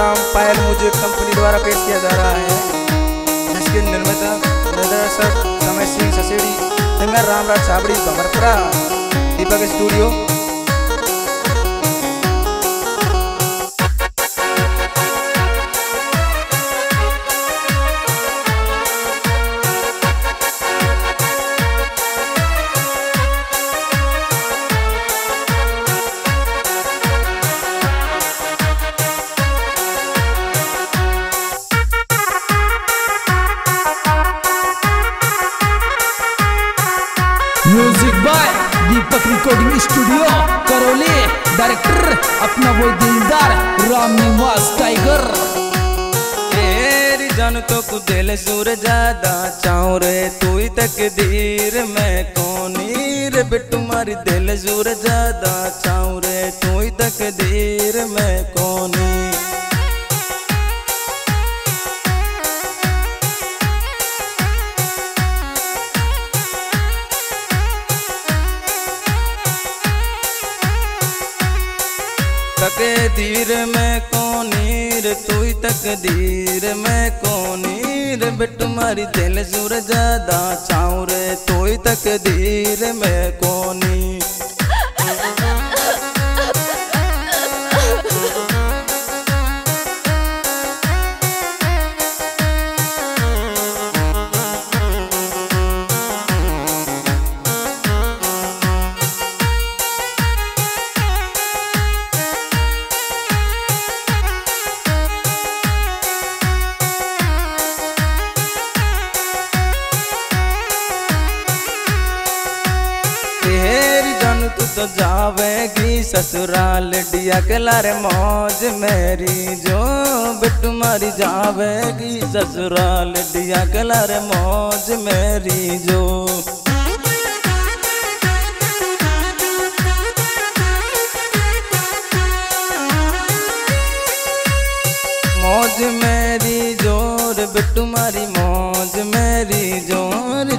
Programme पायल मुझे company द्वारा पेश किया जा रहा है। जिसके निर्माता निर्देशक Samay Singh Sasedi, singer Ramraj Chhabdi Bhamarpura Deepak studio by Deepak recording studio Karauli director अपना वो दिलदार राम निवास टाइगर जान तो कु दिल सुर ज़्यादा चाहूँ रे तू तकदीर मैं कौनी रे बिट्टू मारी दिल सुर ज़्यादा चाहूँ रे तू तकदीर मैं कौनी तके धीर में कौनीर तू ही तकदीर में कौनीर बिट्टू मारी दिल सुर ज़्यादा चाहूँ रे तू ही तकदीर में कौनी ससुराल डिया कलर लारे मौज मेरी, जो बिट्टू मारी जावेगी। ससुराल डिया कलर मौज मेरी, जो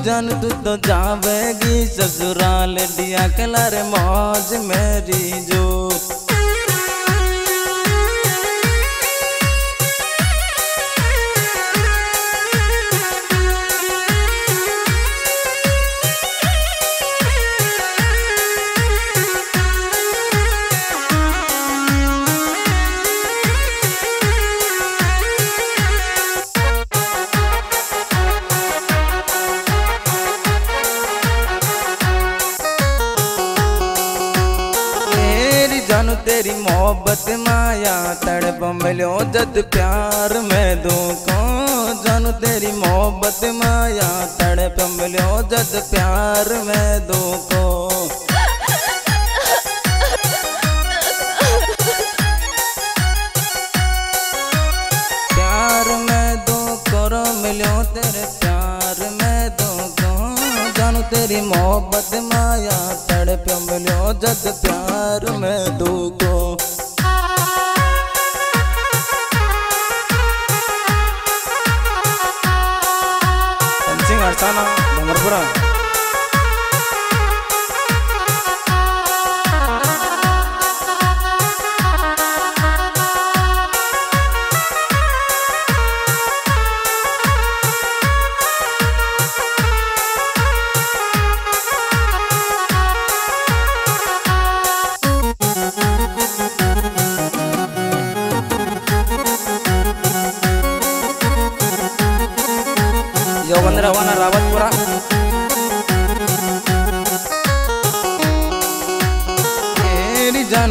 जान तू तो जावेगी ससुराल दिया कलर मौज मेरी जो मोहब्बत माया तड़प मिलो जद प्यार में दुखो, जानू तेरी मोहब्बत माया तड़प मिलो जद प्यार में दुखो। प्यार में दो करो मिलो तेरे प्यार में दो को जानू तेरी मोहब्बत माया तड़प मिलो जद प्यार में दो को Tanah nomor berapa?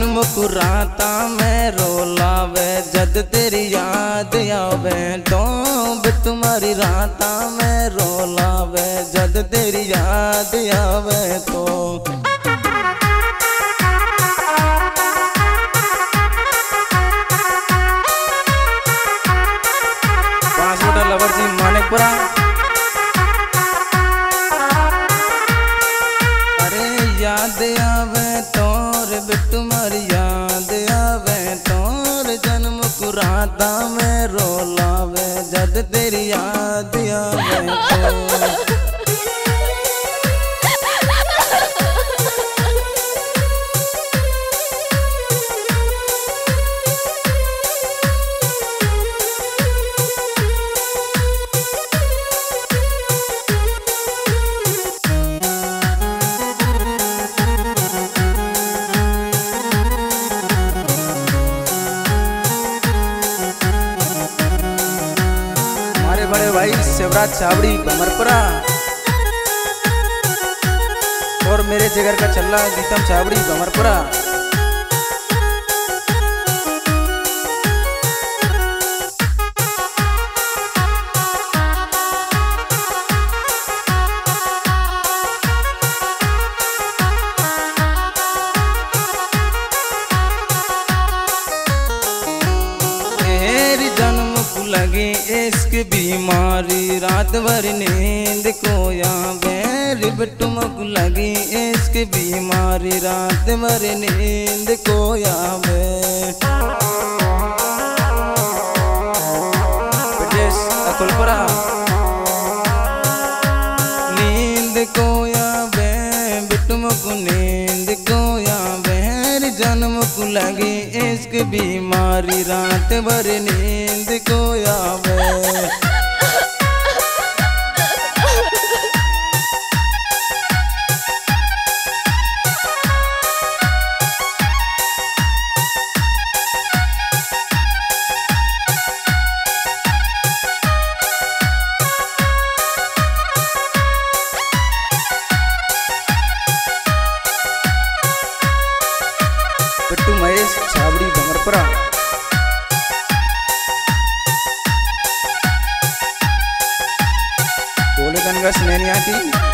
जान मुकुराता मैं रोलावे जद तेरी याद आवे तो बे तुम्हारी राता मैं रोलावे जद तेरी याद आवे तो लवर जी मानिकपुरा महेश शिवराज चावड़ी बमरपुरा और मेरे जिगर का चल रहा है गीतम चावड़ी बमरपुरा बीमारी नींद को यहाँ बैर बिटुम लगी। इश्क बीमारी रात भर नींद को अकुलपुरा नींद को यहाँ बे बिटुम को नींद को बहर जन्म को लगी। इश्क बीमारी रात भर नींद को आवे बिट्टू महेश छाबड़ी भंगरपुरा बोले गनगा सुनैनिया की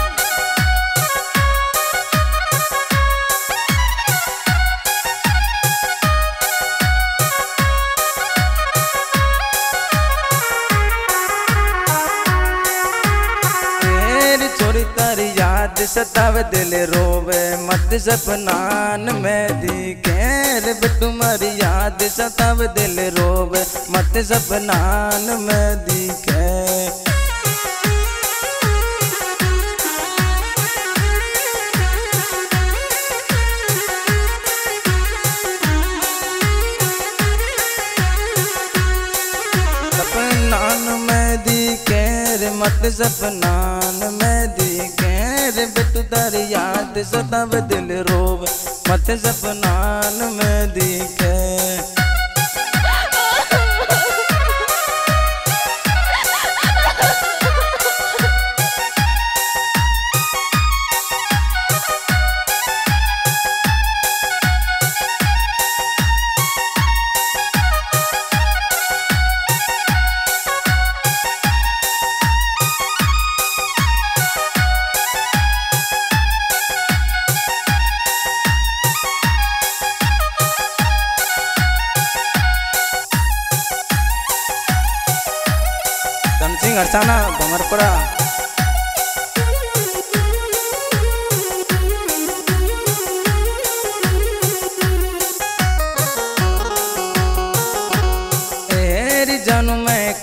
सतावे दिल रोवे, मत सपनान में दिखे रे बिट्टू मारी याद सतावे दिल रोवे, मत सपनान में दिखे सपनान में दिखे रे मत सपनान में बिट्टू तारी याद सतावे दिल रोवे मत सपनान में दिखे धनसिंह हरसाना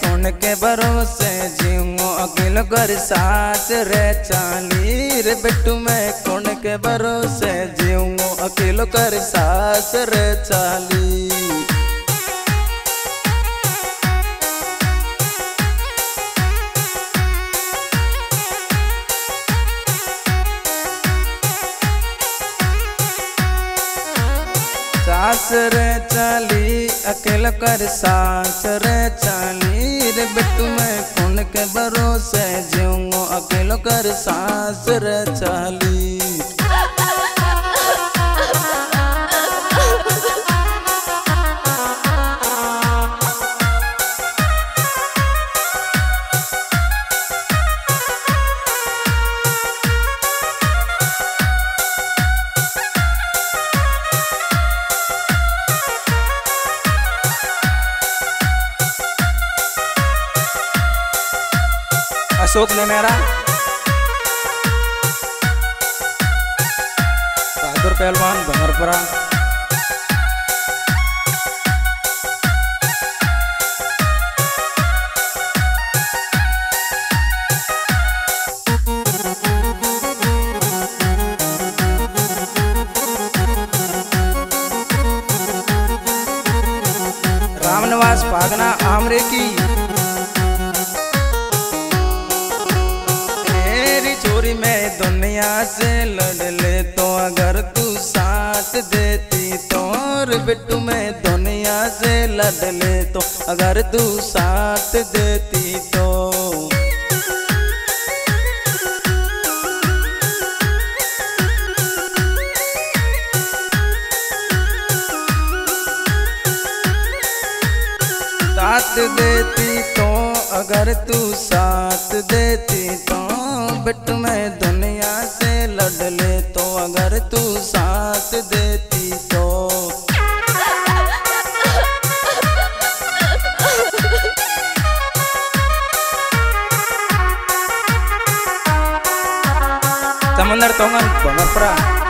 कौन के भरोसे? जीऊँ अकेलो कर सास रे चाली रे बिट्टू मैं कौन के भरोसे? जीऊँ अकेलो कर सास रे चाली। सास रे चाली, अकेल कर सास रे चाली। रे बिट्टू मैं कौन के भरोसे जीऊँ अकेलो कर सास रे चाली। अशोक ने मेरा बहादुर पहलवान भंगरपुरा रामनिवास पागना आमरे की मैं दुनिया से लड़ ले तो अगर तू साथ देती तो और बिट्टू मैं दुनिया से लड़ ले तो अगर तू साथ देती तो। साथ देती तो अगर तू साथ देती तो बिट मैं दुनिया से लड़ ले तो अगर तू साथ देती तो। समंदर तोंगन